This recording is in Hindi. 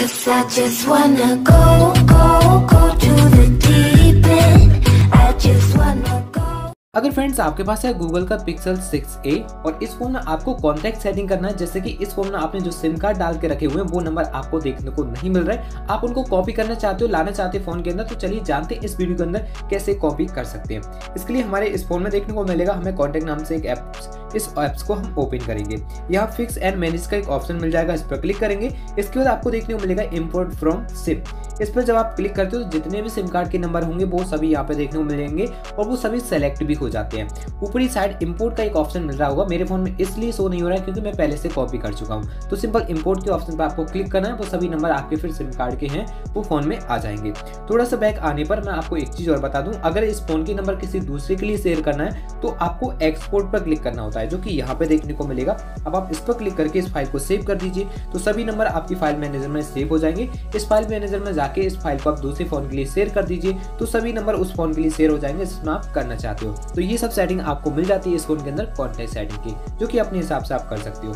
Cause I just wanna go, go, go to the deep end. I just wanna अगर फ्रेंड्स आपके पास है गूगल का पिक्सल 6a और इस फ़ोन में आपको कॉन्टैक्ट सेटिंग करना है जैसे कि इस फ़ोन में आपने जो सिम कार्ड डाल के रखे हुए हैं वो नंबर आपको देखने को नहीं मिल रहा है। आप उनको कॉपी करना चाहते हो लाना चाहते हो फ़ोन के अंदर तो चलिए जानते हैं इस वीडियो के अंदर कैसे कॉपी कर सकते हैं। इसके लिए हमारे इस फ़ोन में देखने को मिलेगा हमें कॉन्टैक्ट नाम से एक ऐप इस ऐप्स को हम ओपन करेंगे। यहाँ फिक्स एंड मैनेज का एक ऑप्शन मिल जाएगा, इस पर क्लिक करेंगे। इसके बाद आपको देखने को मिलेगा इम्पोर्ट फ्रॉम सिम इस पर जब आप क्लिक करते हो तो जितने भी सिम कार्ड के नंबर होंगे, वो सभी यहाँ पे देखने को मिलेंगे और वो सभी सेलेक्ट भी हो जाते हैं। ऊपरी साइड इम्पोर्ट का एक ऑप्शन मिल रहा होगा। मेरे फ़ोन में इसलिए शो नहीं हो रहा है क्योंकि मैं पहले से कॉपी कर चुका हूँ। तो सिंपल इम्पोर्ट के ऑप्शन पर आपको क्लिक करना है, वो सभी नंबर आपके फिर सिम कार्ड के हैं, वो फ़ोन में आ जाएँगे। थोड़ा सा बैक आने पर मैं आपको एक चीज़ और बता दूँ। अगर इस फ़ोन के नंबर किसी दूसरे के लिए शेयर करना है तो आपको एक्सपोर्ट पर क्लिक करना होता है, जो कि यहाँ पे देखने को मिलेगा। अब आप इस पर क्लिक करके इस फ़ाइल को सेव कर दीजिए तो सभी नंबर आपकी फ़ाइल मैनेजर में सेव हो जाएँगे। इस फ़ाइल मैनेजर में जाके इस फ़ाइल को आप दूसरे फ़ोन के लिए शेयर कर दीजिए तो सभी नंबर उस फ़ोन के लिए शेयर हो जाएँगे जिसमें आप करना चाहते हो। तो ये सब सेटिंग आपको मिल जाती है इस फ़ोन के अंदर कॉन्टेक्ट सेटिंग की, जो कि अपने हिसाब से आप कर सकते हो।